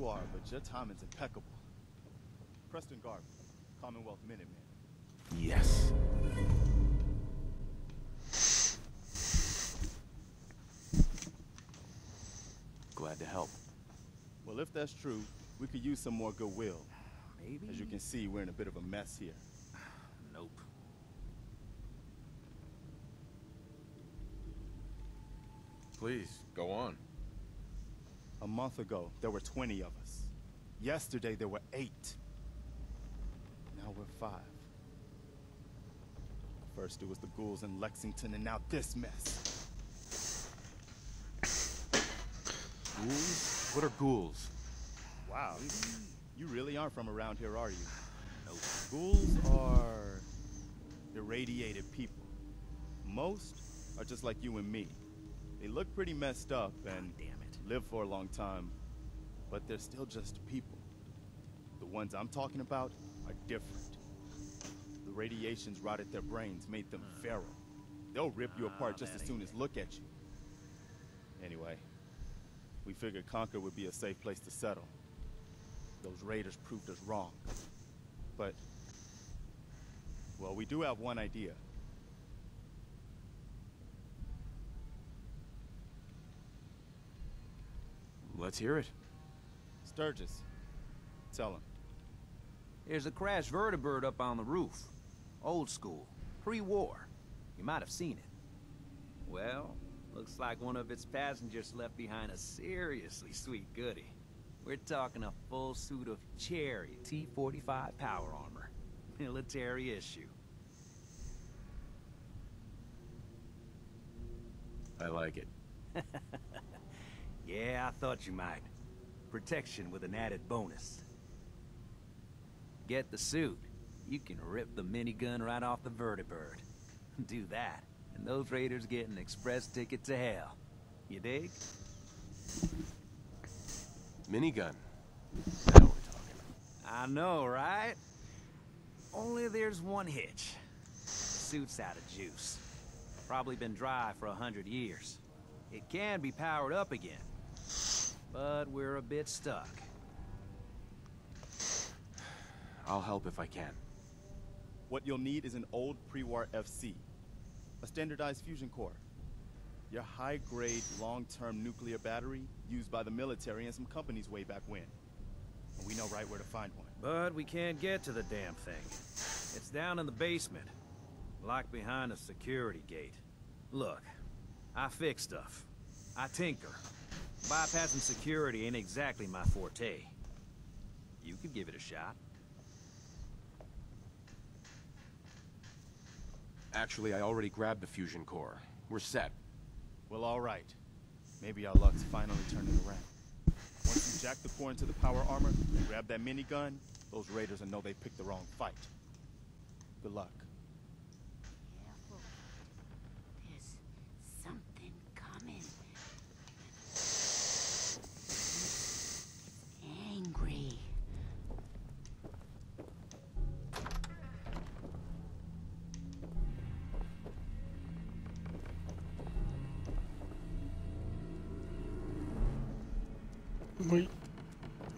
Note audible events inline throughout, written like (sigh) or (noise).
you are, but your timing's impeccable. Preston Garvey, Commonwealth Minuteman. Yes. Glad to help. Well, if that's true, we could use some more goodwill. Maybe? As you can see, we're in a bit of a mess here. Nope. Please, go on. A month ago, there were 20 of us. Yesterday, there were eight. Now we're five. First, it was the ghouls in Lexington, and now this mess. Ghouls? What are ghouls? Wow, you really aren't from around here, are you? Nope. Ghouls are irradiated people. Most are just like you and me. They look pretty messed up and Damn it. Live for a long time, but they're still just people. The ones I'm talking about are different. The radiations rotted their brains, made them feral. They'll rip you apart just as soon as look at you. Anyway, we figured Concord would be a safe place to settle. Those raiders proved us wrong. But, well, we do have one idea. Let's hear it. Sturgis, tell him. There's a crashed vertibird up on the roof. Old school. Pre-war. You might have seen it. Well, looks like one of its passengers left behind a seriously sweet goodie. We're talking a full suit of cherry T-45 power armor. (laughs) Military issue. I like it. (laughs) Yeah, I thought you might. Protection with an added bonus. Get the suit. You can rip the minigun right off the vertibird. (laughs) Do that, and those raiders get an express ticket to hell. You dig? Minigun. Now we're talking. I know, right? Only there's one hitch. Suit's out of juice. Probably been dry for a hundred years. It can be powered up again. But we're a bit stuck. I'll help if I can. What you'll need is an old pre-war FC, a standardized fusion core, your high-grade, long-term nuclear battery used by the military and some companies way back when. And we know right where to find one. But we can't get to the damn thing. It's down in the basement. Locked behind a security gate. Look, I fix stuff. I tinker. Bypassing security ain't exactly my forte. You could give it a shot. Actually, I already grabbed the fusion core. We're set. Well, all right. Maybe our luck's finally turning around. Once you jack the core into the power armor and grab that minigun, those raiders will know they picked the wrong fight. Good luck.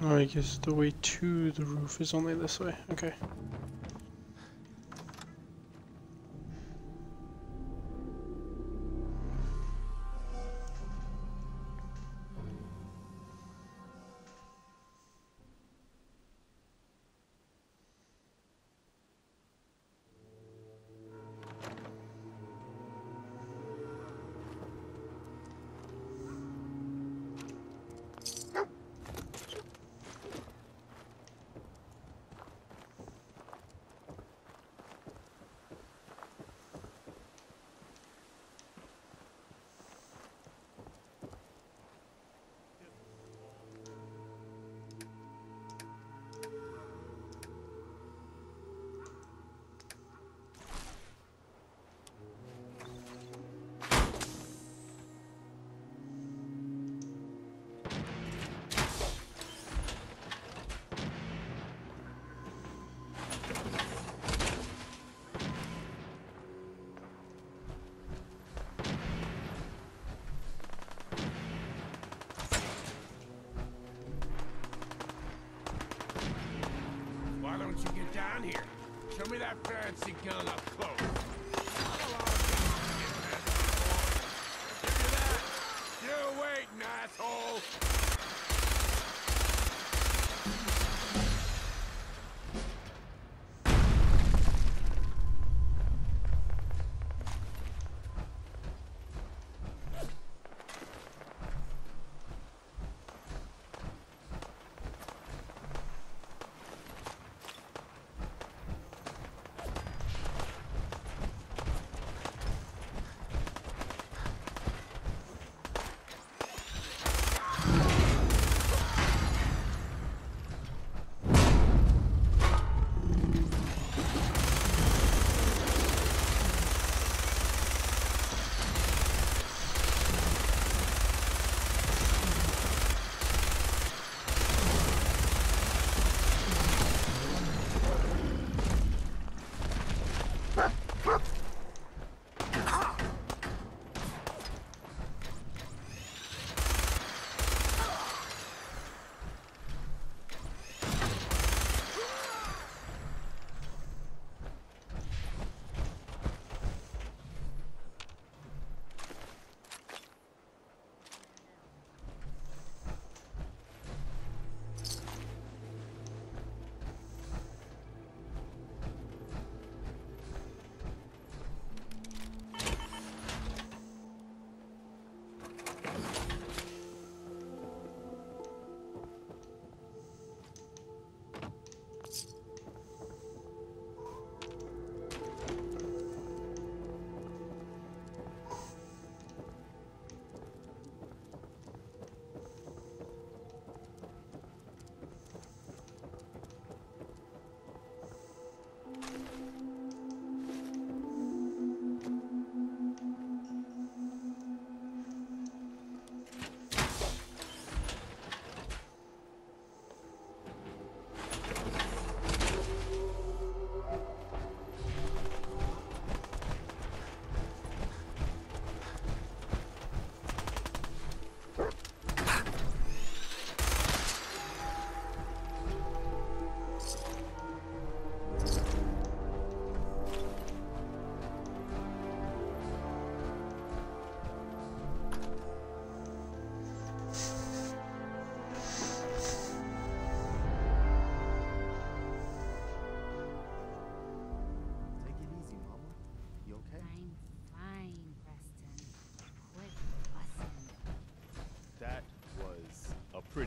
I guess the way to the roof is only this way. Okay. Down here? Show me that fancy gun up close. You waiting, asshole.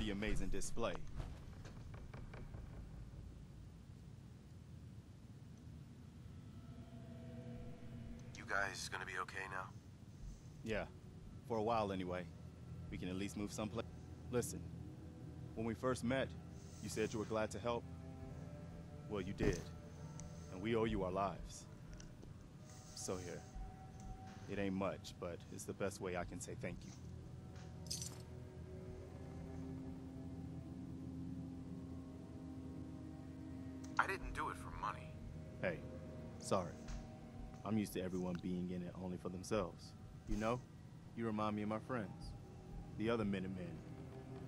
Pretty amazing display. You guys gonna be okay now? Yeah, for a while anyway. We can at least move someplace. Listen, when we first met, you said you were glad to help. Well, you did. And we owe you our lives. So here. It ain't much, but it's the best way I can say thank you. I didn't do it for money. Hey, sorry. I'm used to everyone being in it only for themselves. You know, you remind me of my friends. The other Minutemen.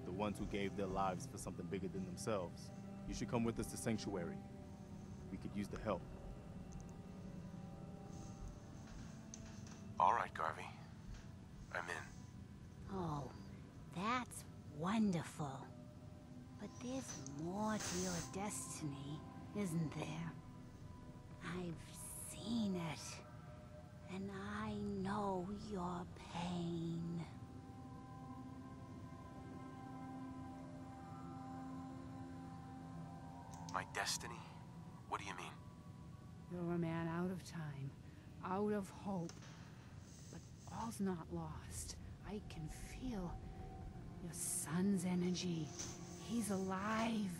The ones who gave their lives for something bigger than themselves. You should come with us to Sanctuary. We could use the help. All right, Garvey. I'm in. Oh, that's wonderful. But there's more to your destiny, isn't there? I've seen it. And I know your pain. My destiny? What do you mean? You're a man out of time, out of hope. But all's not lost. I can feel your son's energy. He's alive.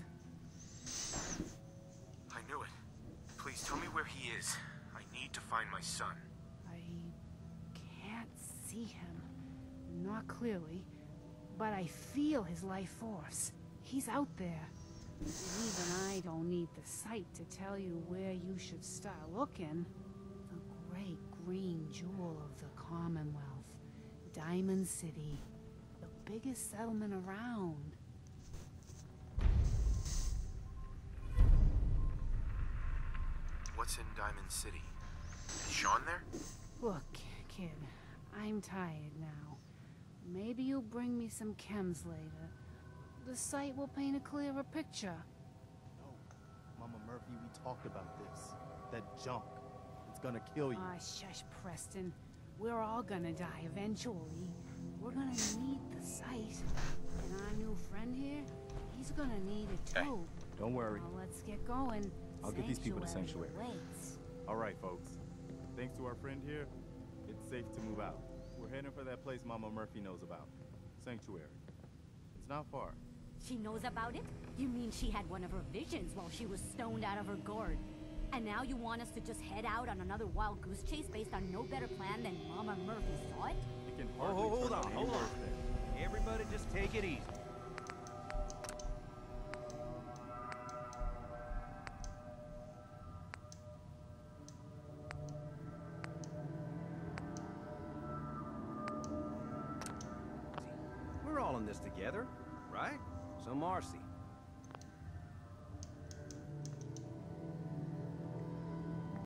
Is. I need to find my son. I can't see him. Not clearly. But I feel his life force. He's out there. Even I don't need the sight to tell you where you should start looking. The great green jewel of the Commonwealth. Diamond City. The biggest settlement around. What's in Diamond City? Is Shaun there? Look, kid, I'm tired now. Maybe you'll bring me some chems later. The sight will paint a clearer picture. No. Mama Murphy, we talked about this. That junk. It's gonna kill you. Ah, shush, Preston. We're all gonna die eventually. We're gonna need the sight. And our new friend here, he's gonna need it Hey. too. Don't worry. Well, let's get going. I'll get these people to Sanctuary Sanctuary. awaits. All right, folks. Thanks to our friend here, it's safe to move out. We're heading for that place Mama Murphy knows about. Sanctuary. It's not far. She knows about it? You mean she had one of her visions while she was stoned out of her gourd? And now you want us to just head out on another wild goose chase based on no better plan than Mama Murphy saw it? It can Oh, hardly hold on, out any hold on. Everybody just take it easy. This together, right? So Marcy,